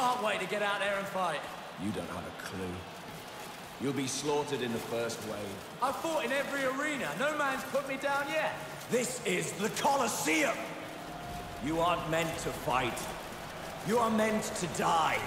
can't wait to get out there and fight. You don't have a clue. You'll be slaughtered in the first wave. I've fought in every arena. No man's put me down yet. This is the Colosseum! You aren't meant to fight. You are meant to die.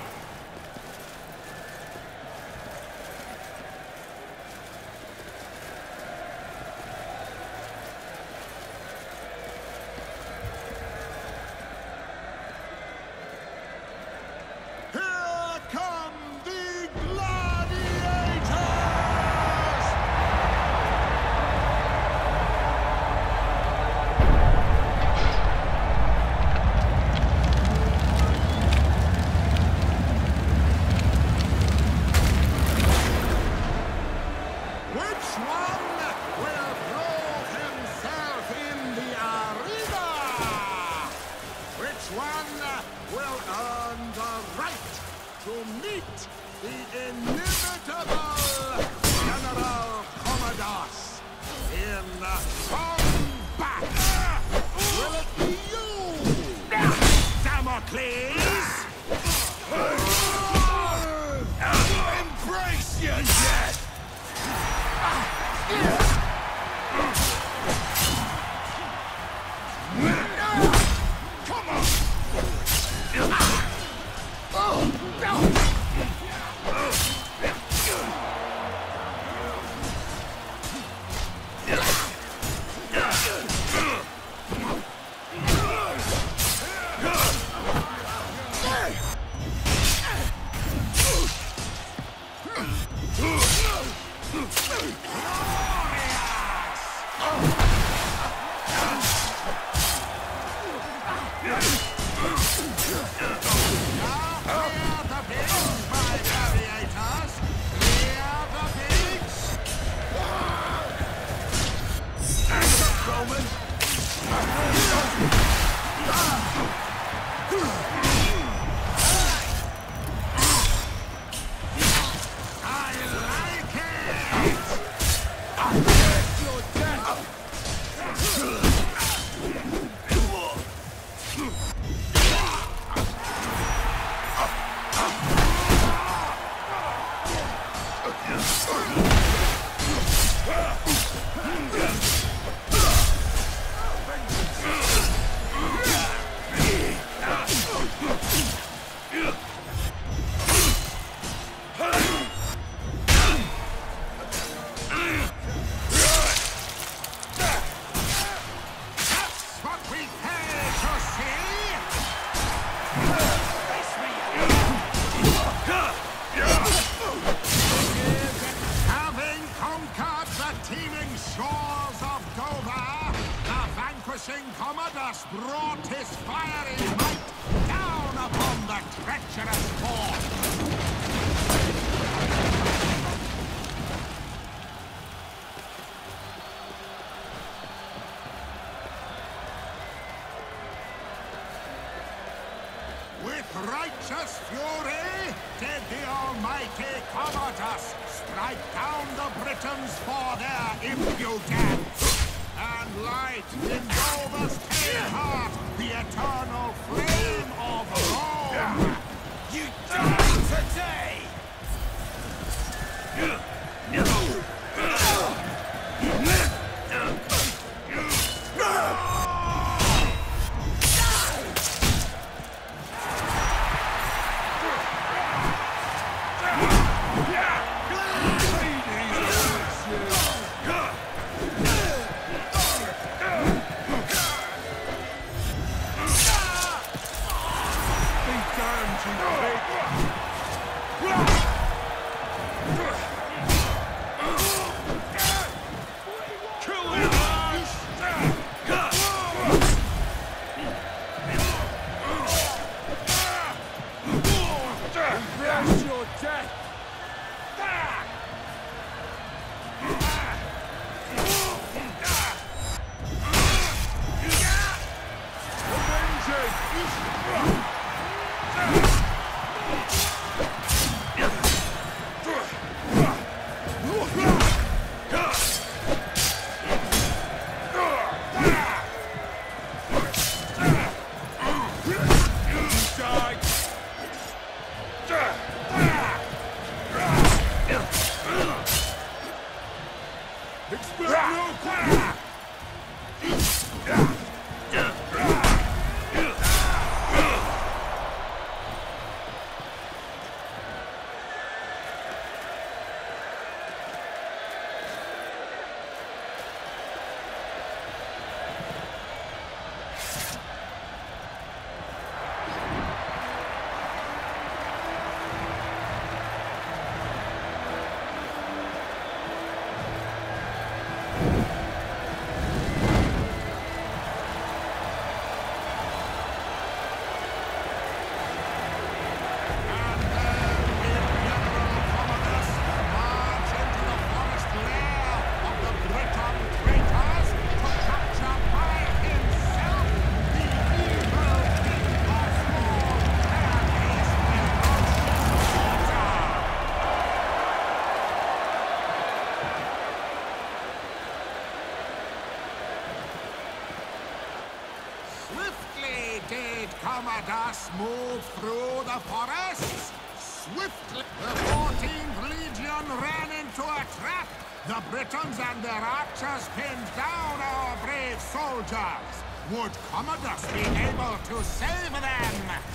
Commodus moved through the forests. Swiftly, the 14th Legion ran into a trap. The Britons and their archers pinned down our brave soldiers. Would Commodus be able to save them?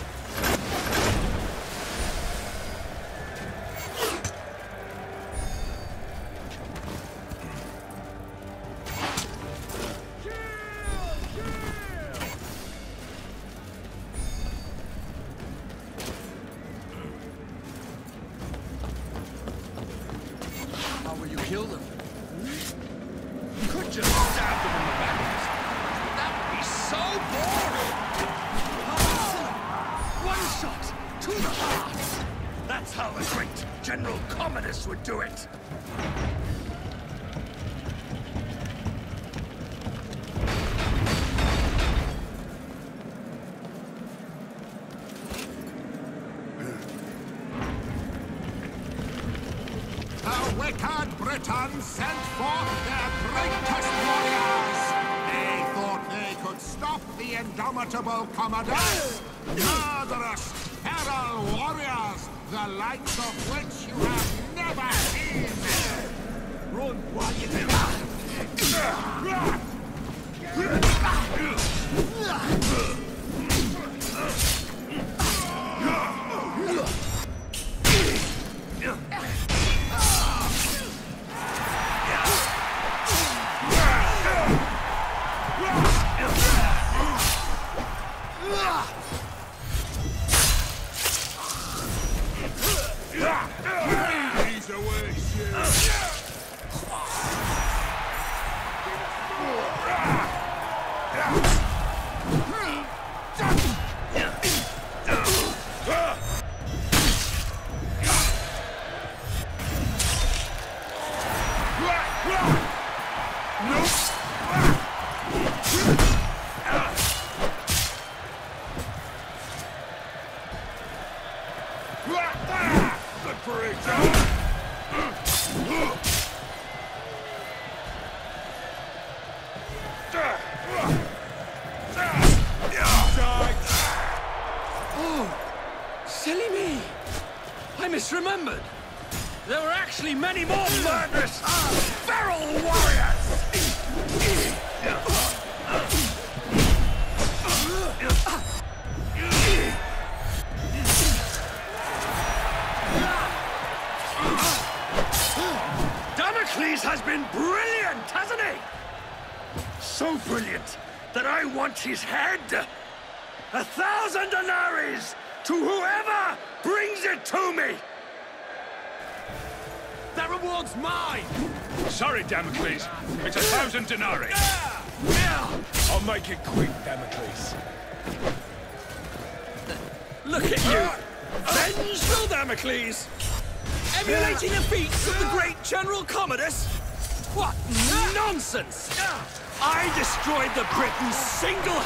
many more! You single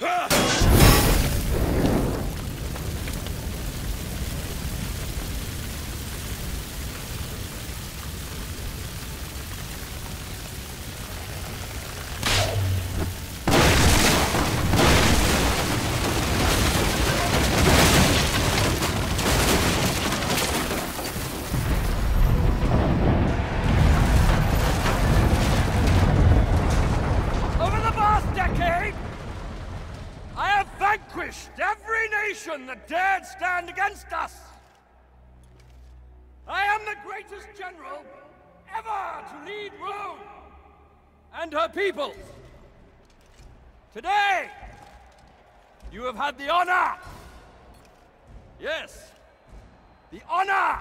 Over that dared stand against us. I am the greatest general ever to lead Rome and her people. Today, you have had the honor, yes, the honor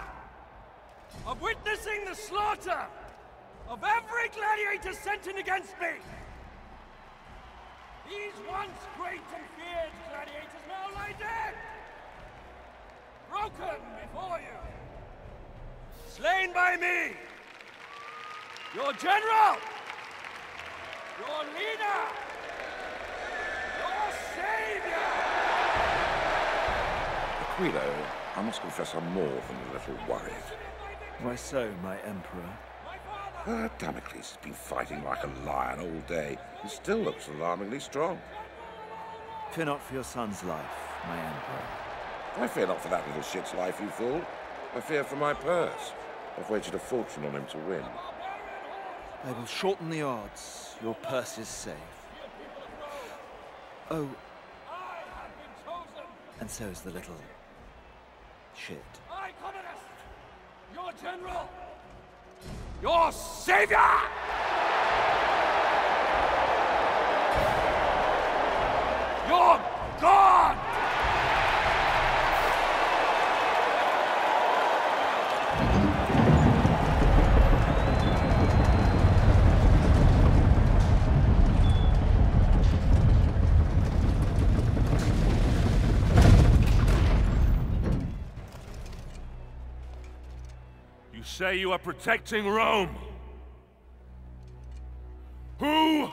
of witnessing the slaughter of every gladiator sent in against me. These once great and feared gladiators! Broken before you! Slain by me! Your general! Your leader! Your savior! Aquilo, I must confess I'm more than a little worried. Why so, my emperor? Uh, Damocles has been fighting like a lion all day. He still looks alarmingly strong. Fear not for your son's life, my emperor. I fear not for that little shit's life, you fool. I fear for my purse. I've wagered a fortune on him to win. I will shorten the odds. Your purse is safe. Oh, and so is the little shit. I, Commodus! Your general! Your savior! Your God! Say you are protecting Rome. Who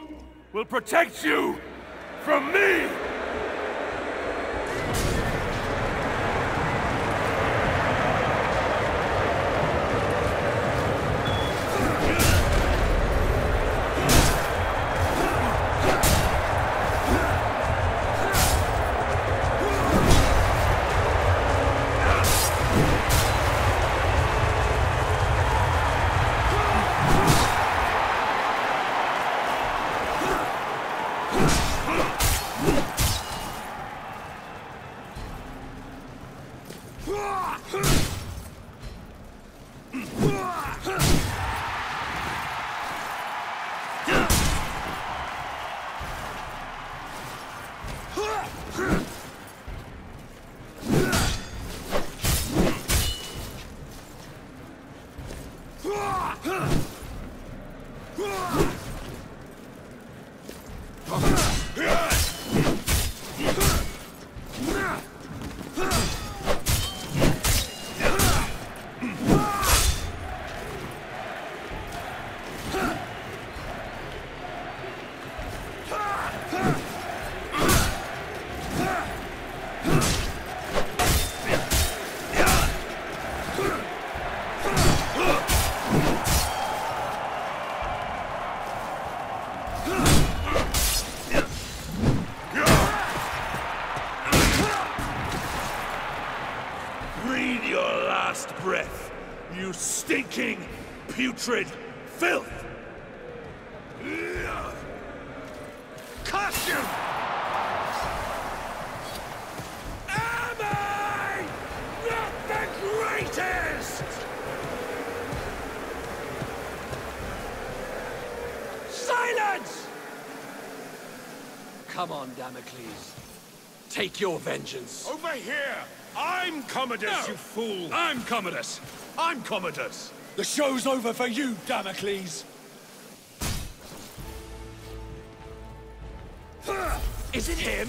will protect you from me? Filth! You! Am I not the greatest? Silence! Come on, Damocles. Take your vengeance. Over here! I'm Commodus, you fool! I'm Commodus! I'm Commodus! The show's over for you, Damocles! Is it him?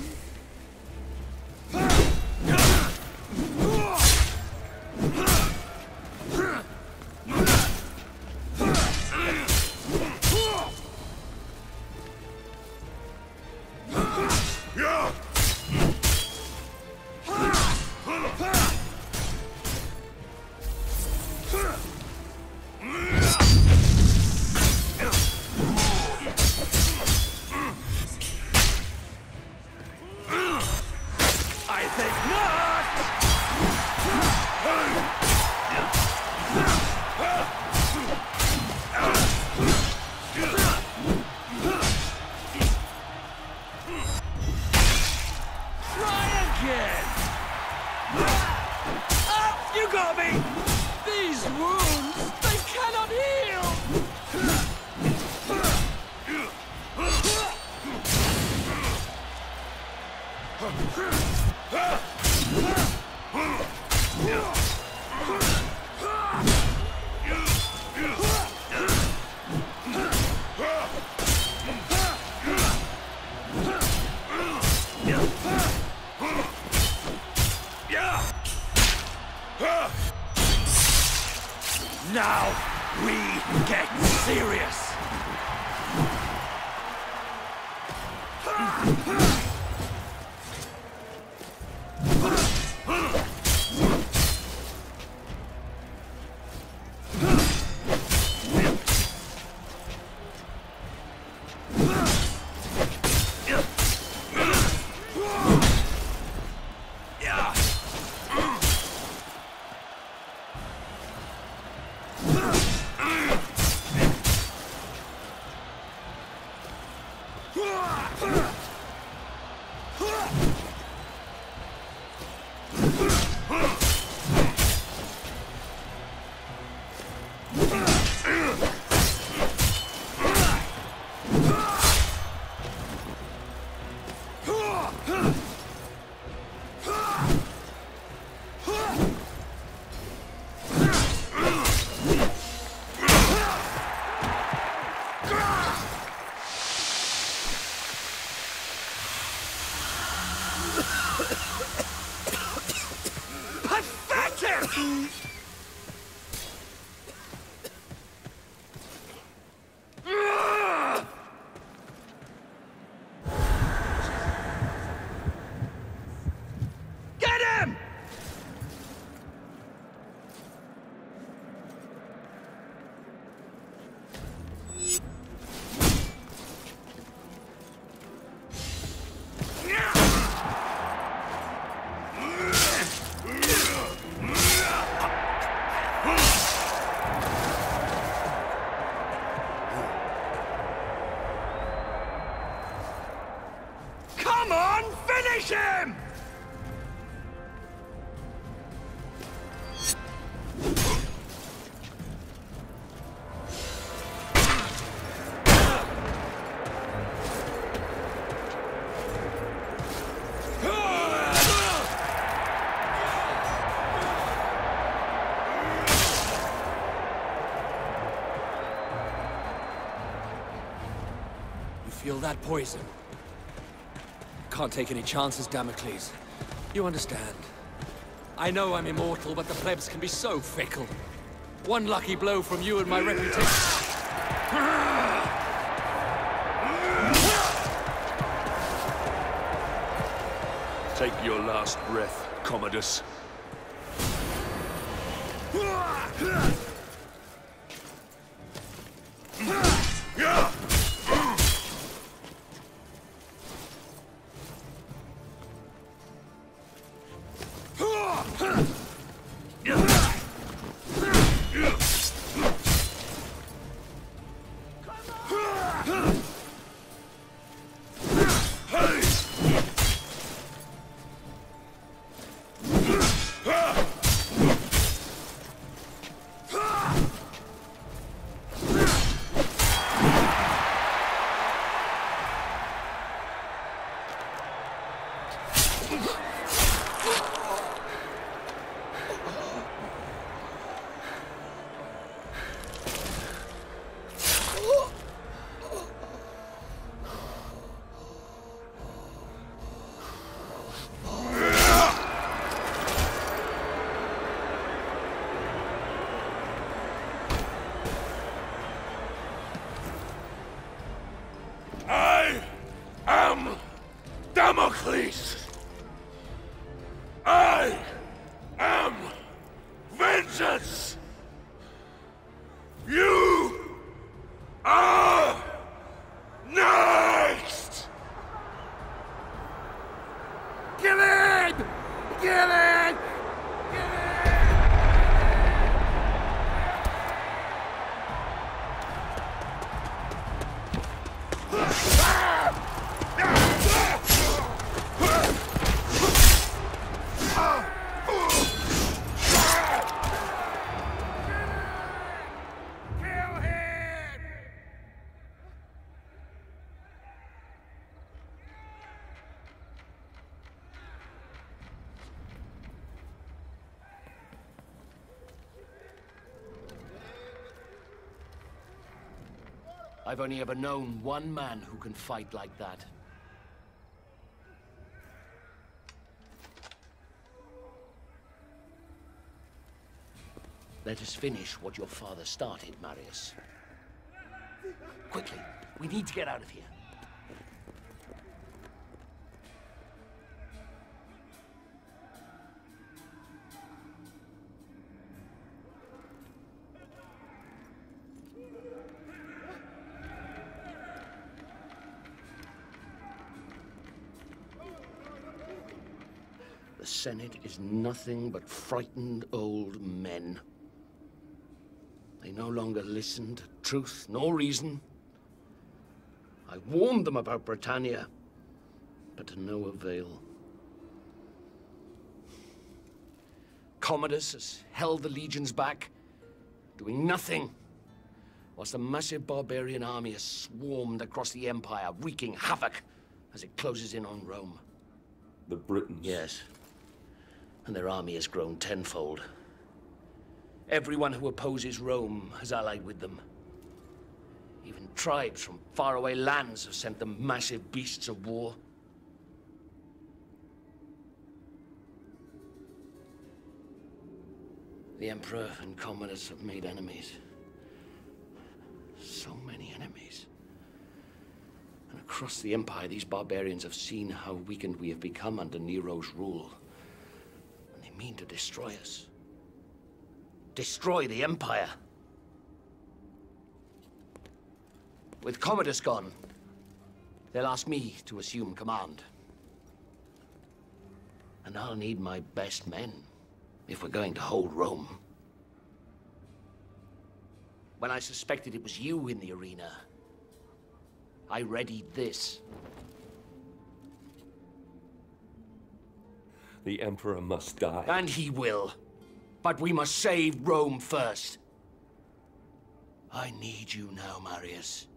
That poison? Can't take any chances, Damocles. You understand. I know I'm immortal, but the plebs can be so fickle. One lucky blow from you and my reputation... Take your last breath, Commodus. I've only ever known one man who can fight like that. Let us finish what your father started, Marius. Quickly, we need to get out of here. Senate is nothing but frightened old men. They no longer listen to truth nor reason. I warned them about Britannia, but to no avail. Commodus has held the legions back, doing nothing, whilst a massive barbarian army has swarmed across the Empire, wreaking havoc as it closes in on Rome. The Britons. Yes. And their army has grown tenfold. Everyone who opposes Rome has allied with them. Even tribes from faraway lands have sent them massive beasts of war. The Emperor and Commodus have made enemies. So many enemies. And across the Empire, these barbarians have seen how weakened we have become under Nero's rule. Mean to destroy us. Destroy the Empire. With Commodus gone, they'll ask me to assume command. And I'll need my best men if we're going to hold Rome. When I suspected it was you in the arena, I readied this. The Emperor must die. And he will. But we must save Rome first. I need you now, Marius.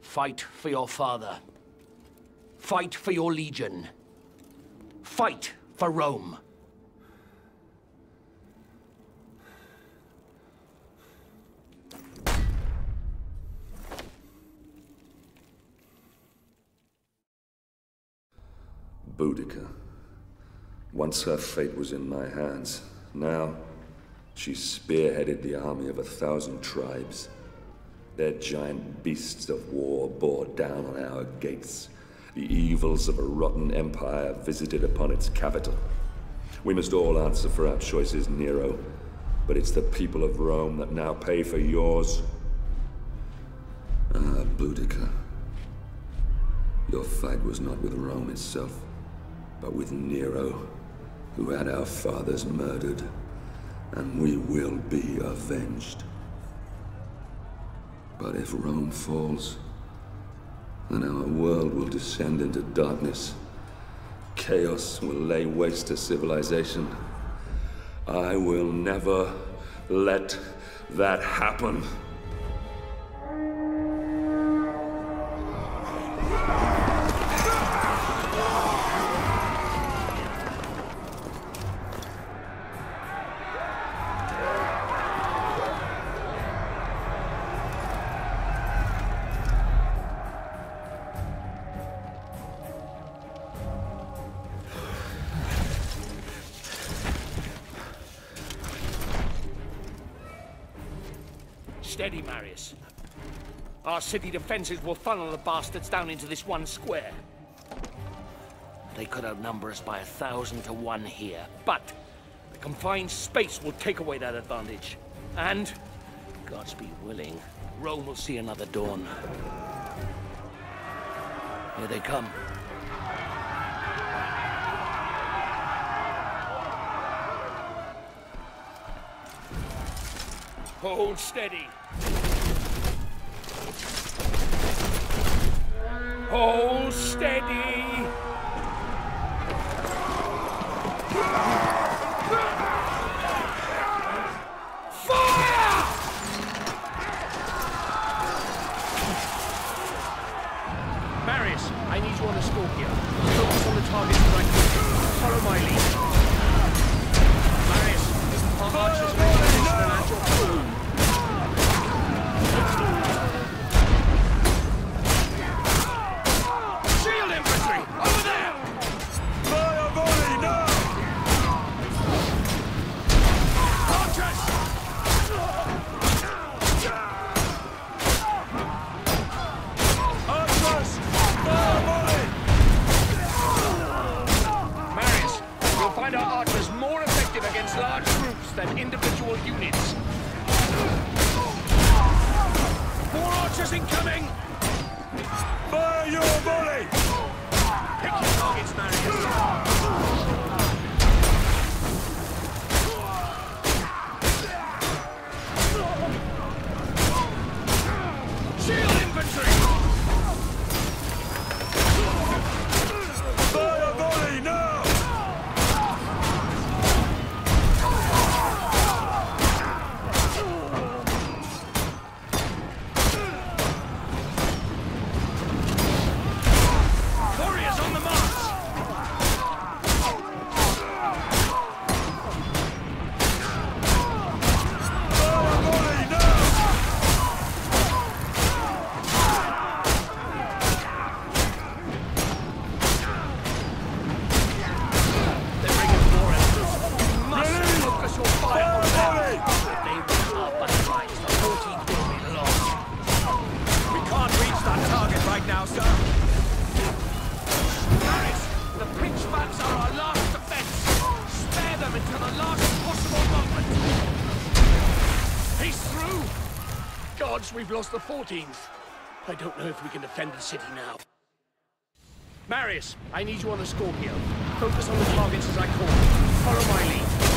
Fight for your father. Fight for your legion. Fight for Rome. Boudica. Once her fate was in my hands. Now, she spearheaded the army of a thousand tribes. Their giant beasts of war bore down on our gates. The evils of a rotten empire visited upon its capital. We must all answer for our choices, Nero. But it's the people of Rome that now pay for yours. Ah, Boudica. Your fight was not with Rome itself, but with Nero, who had our fathers murdered. And we will be avenged. But if Rome falls, then our world will descend into darkness. Chaos will lay waste to civilization. I will never let that happen. City defenses will funnel the bastards down into this one square. They could outnumber us by a thousand to one here, but the confined space will take away that advantage. And, God's be willing, Rome will see another dawn. Here they come. Hold steady. Hold steady. Fire! Marius, I need you on the Scorpio. Focus on the targets directly. Follow my lead. Marius, our archers Than individual units. More archers incoming! the 14th. I don't know if we can defend the city now. Marius, I need you on the Scorpio. Focus on the targets as I call. Follow my lead.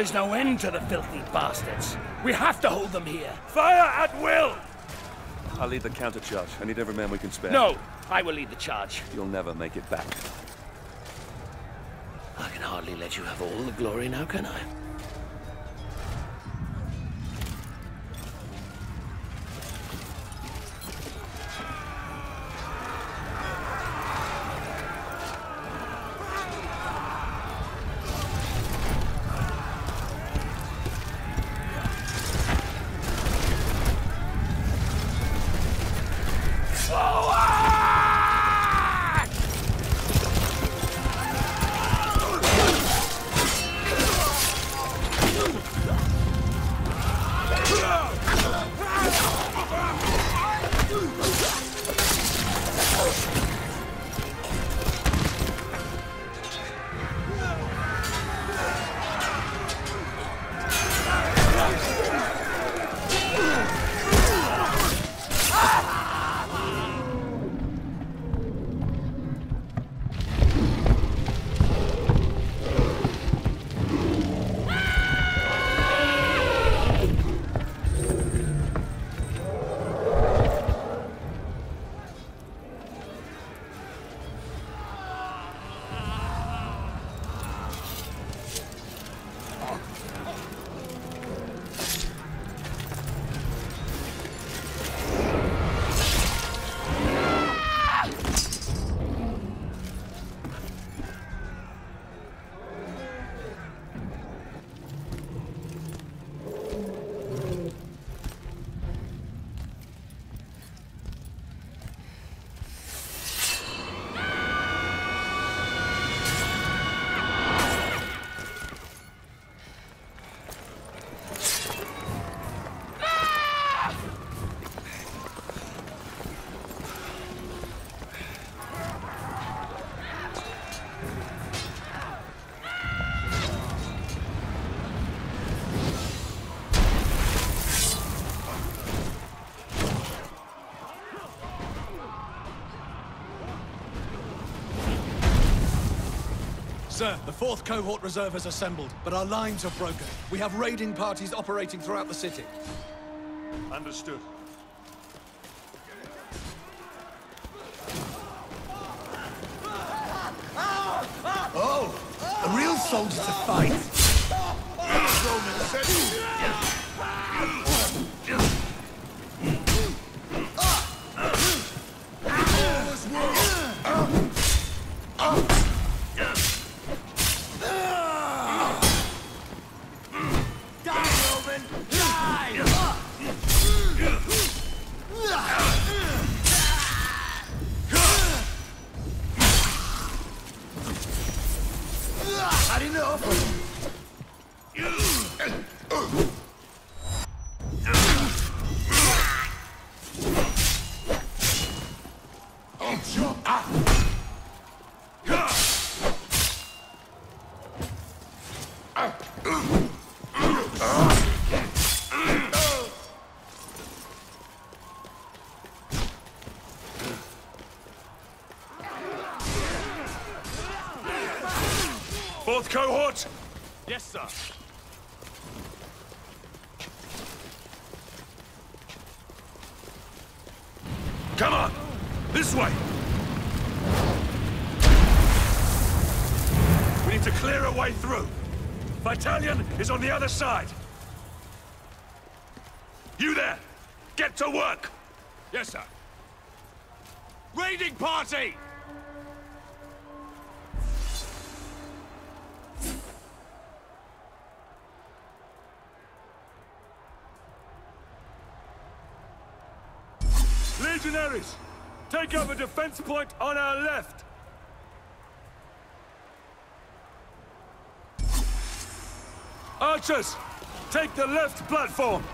There's no end to the filthy bastards. We have to hold them here. Fire at will! I'll lead the countercharge. I need every man we can spare. No, I will lead the charge. You'll never make it back. I can hardly let you have all the glory now, can I? Sir, the fourth cohort reserve has assembled, but our lines are broken. We have raiding parties operating throughout the city. Understood. Had Fourth cohort! Yes, sir. Come on! This way! We need to clear a way through. Battalion is on the other side. You there! Get to work! Yes, sir. Raiding party! Take up a defense point on our left! Archers! Take the left platform!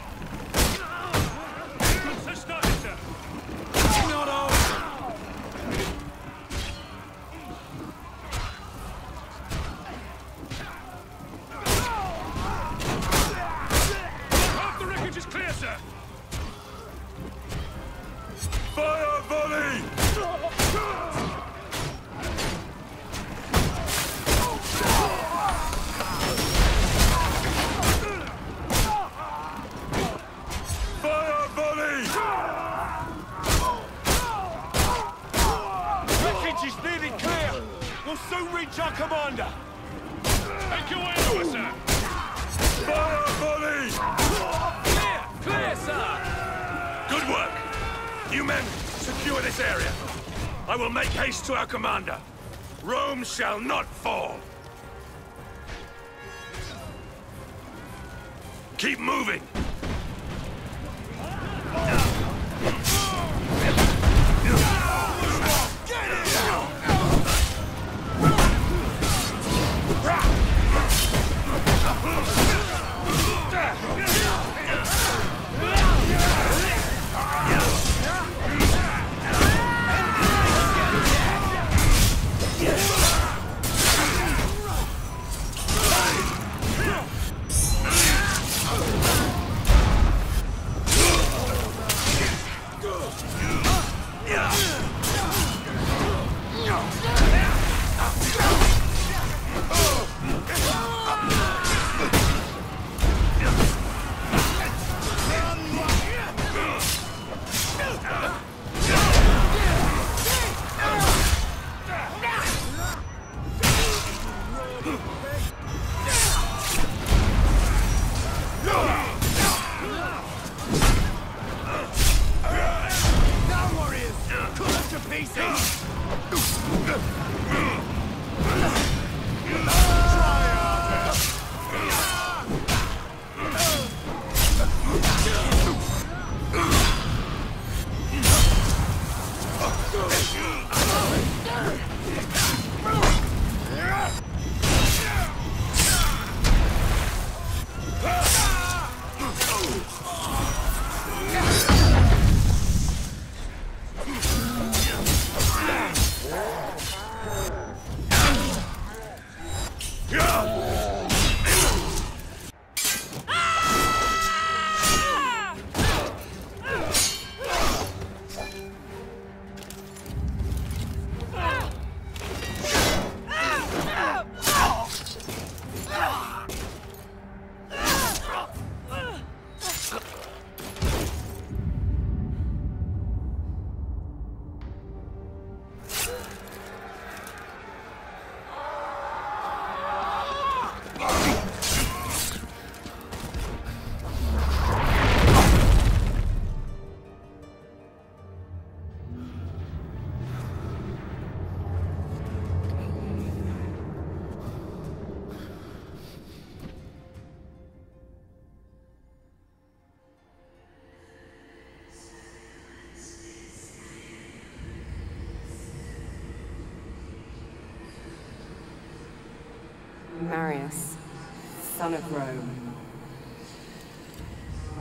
Son of Rome.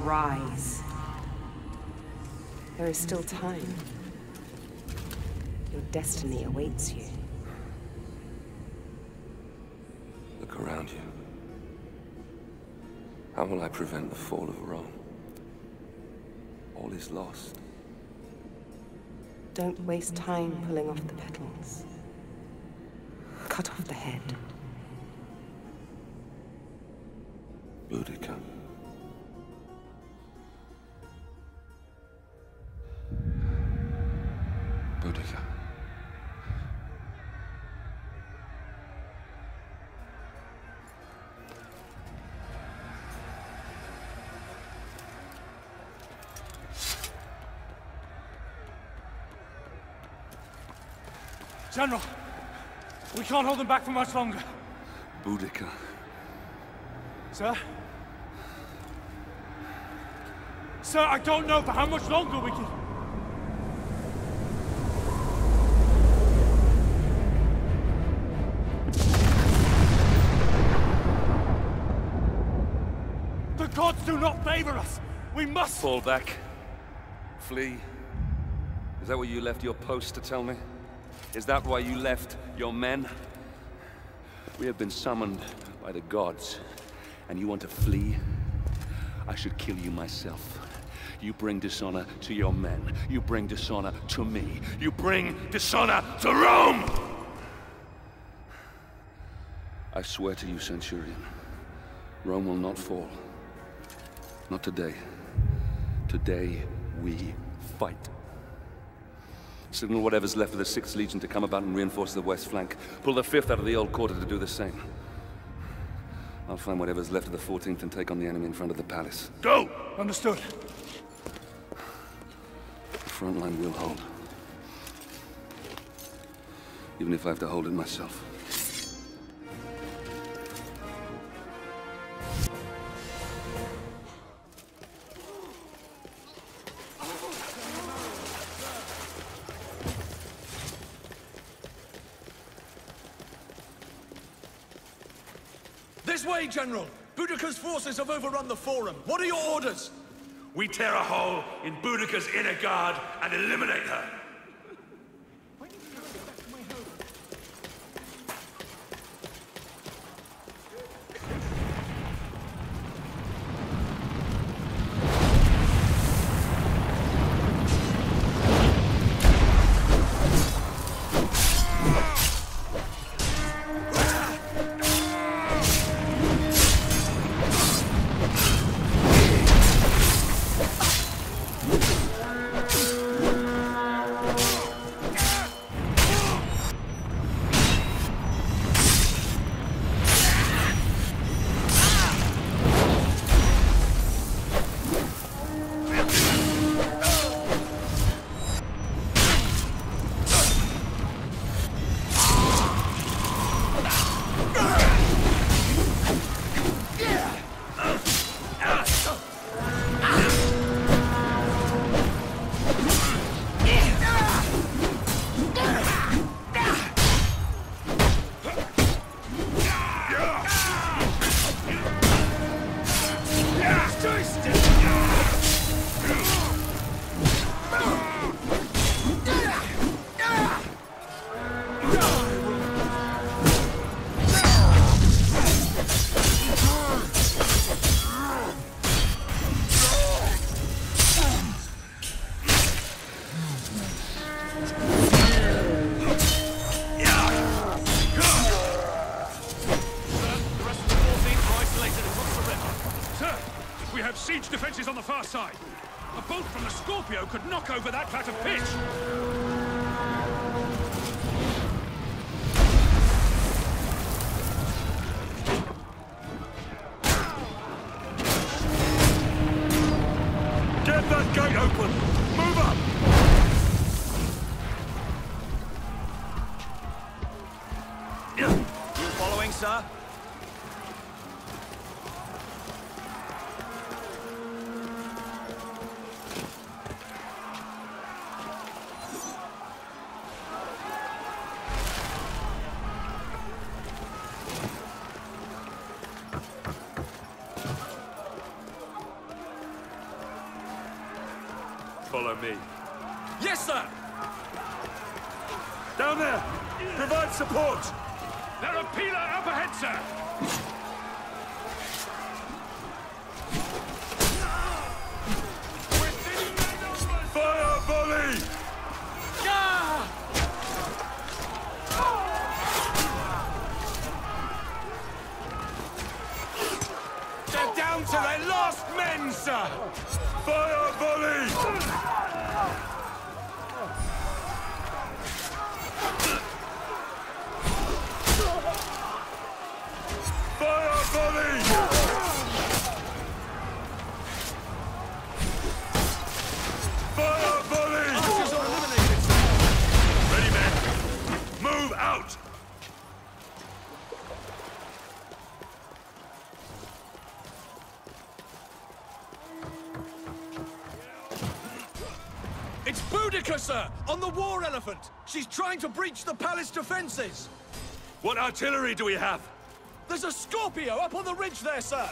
Rise. There is still time. Your destiny awaits you. Look around you. How will I prevent the fall of Rome? All is lost. Don't waste time pulling off the petals. Cut off the head. General, we can't hold them back for much longer. Boudica. Sir? Sir, I don't know for how much longer we can... The gods do not favor us! We must... Fall back. Flee. Is that what you left your post to tell me? Is that why you left your men? We have been summoned by the gods, and you want to flee? I should kill you myself. You bring dishonor to your men. You bring dishonor to me. You bring dishonor to Rome! I swear to you, Centurion, Rome will not fall. Not today. Today, we fight. Signal whatever's left of the 6th Legion to come about and reinforce the west flank. Pull the 5th out of the old quarter to do the same. I'll find whatever's left of the 14th and take on the enemy in front of the palace. Go! Understood. The front line will hold. Even if I have to hold it myself. General! Boudica's forces have overrun the Forum. What are your orders? We tear a hole in Boudica's inner guard and eliminate her. Scorpio could knock over that vat of pitch. Support! Sir! On the war elephant! She's trying to breach the palace defenses! What artillery do we have? There's a Scorpio up on the ridge there, sir!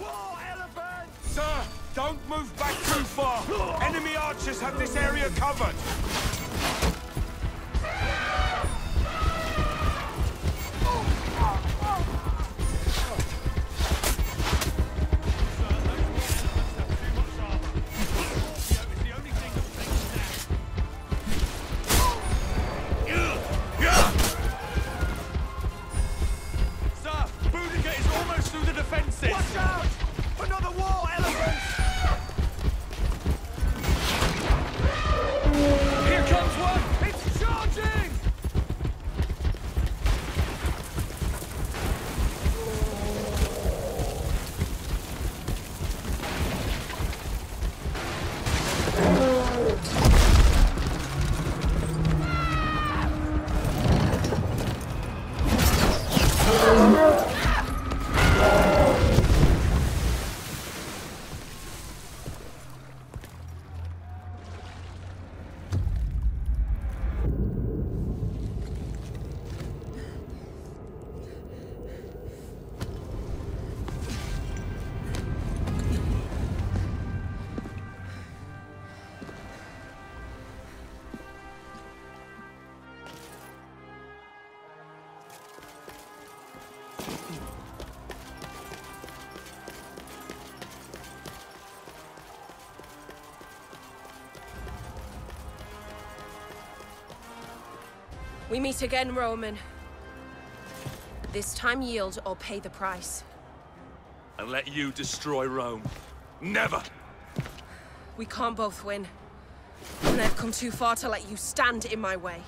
War elephant! Sir, don't move back too far. Enemy archers have this area covered. We meet again, Roman. This time yield or pay the price. And let you destroy Rome. Never! We can't both win. And I've come too far to let you stand in my way.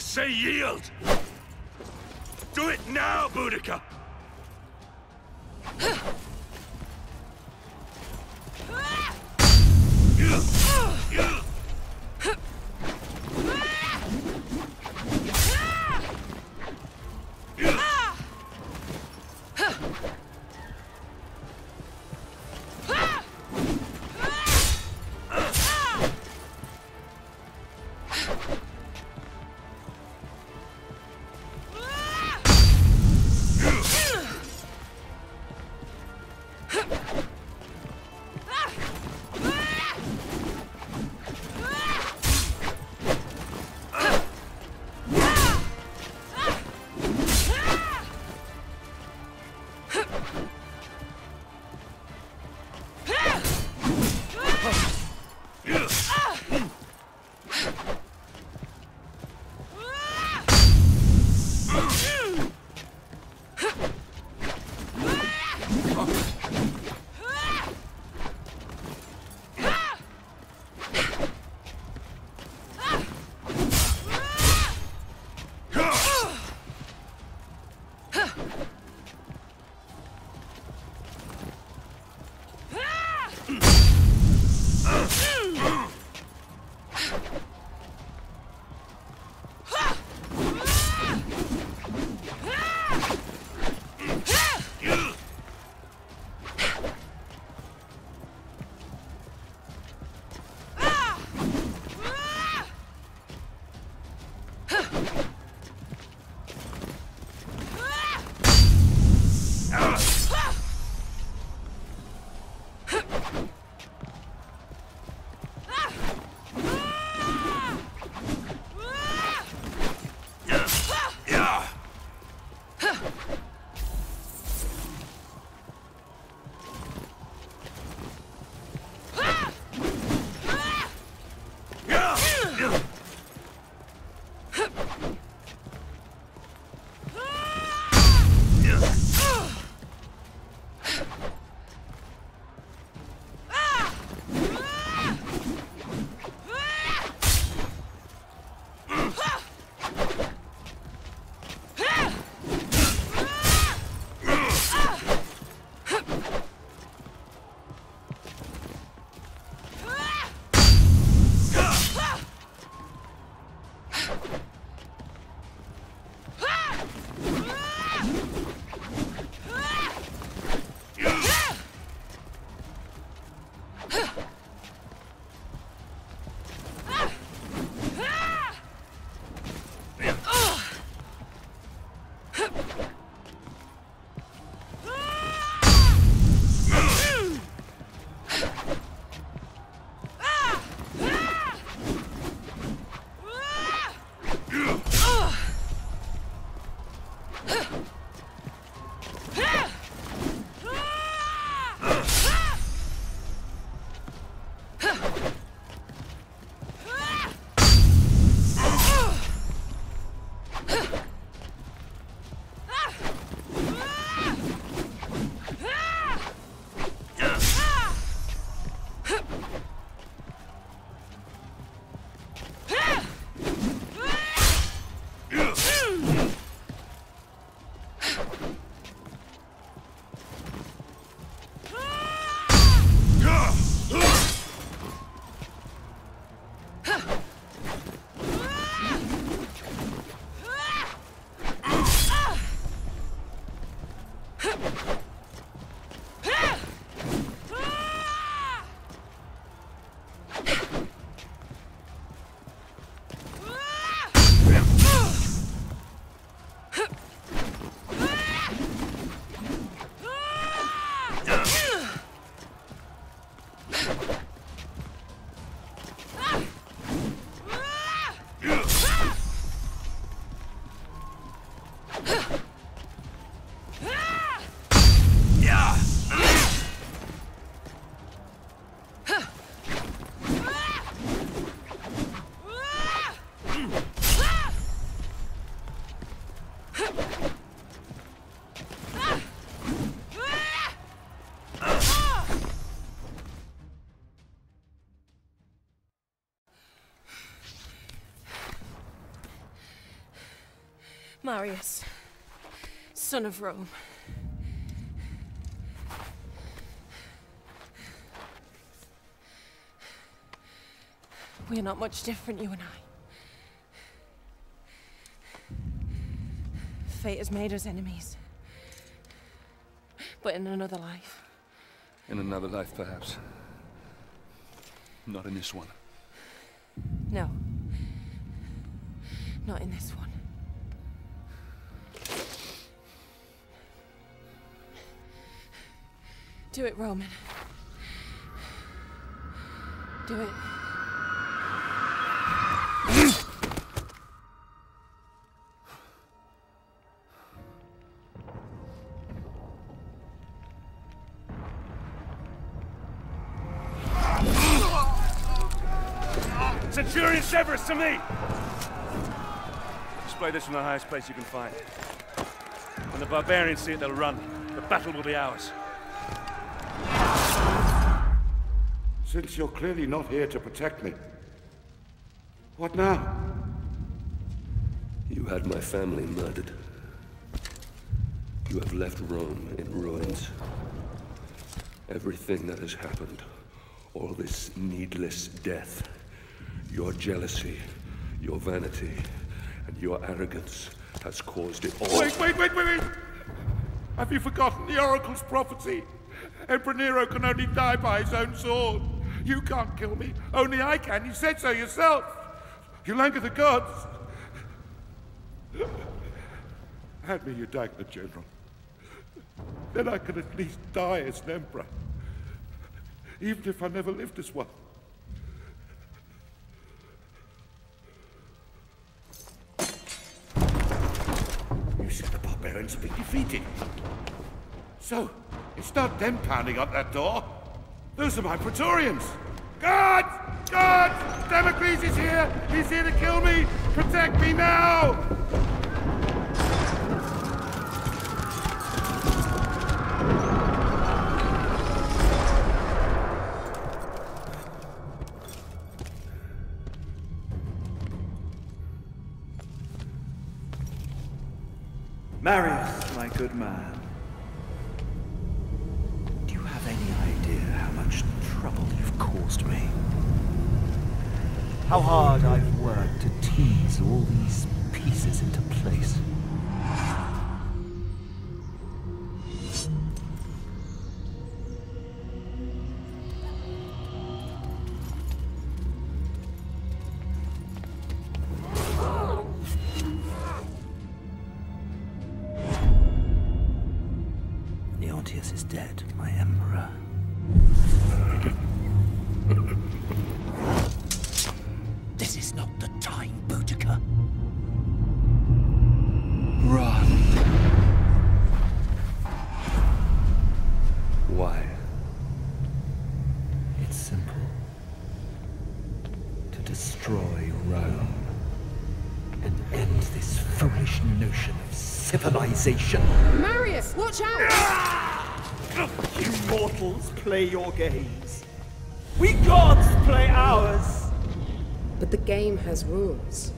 say yield! Do it now, Boudica! Huh! Marius, son of Rome. We're not much different, you and I. Fate has made us enemies. But in another life. In another life, perhaps. Not in this one. Roman. Do it. Centurion Severus, to me! Display this from the highest place you can find. When the barbarians see it, they'll run. The battle will be ours. Since you're clearly not here to protect me, what now? You had my family murdered. You have left Rome in ruins. Everything that has happened, all this needless death, your jealousy, your vanity, and your arrogance has caused it all. Wait, wait, wait, wait, wait! Have you forgotten the Oracle's prophecy? Emperor Nero can only die by his own sword. You can't kill me. Only I can. You said so yourself. You'll anger the gods. Hand me your dagger, General. Then I can at least die as an emperor. Even if I never lived as one. You said the barbarians have been defeated. So, it's not them pounding up that door. Those are my Praetorians. Guards! Guards! Damocles is here! He's here to kill me! Protect me now! Marius, my good man. Me? How hard I've worked to tease all these pieces into place. Has rules.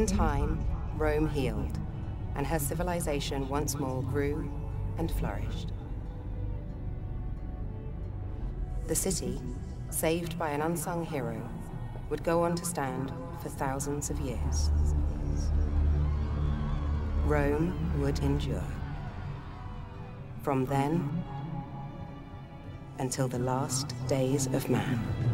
In time, Rome healed, and her civilization once more grew and flourished. The city, saved by an unsung hero, would go on to stand for thousands of years. Rome would endure. From then until the last days of man.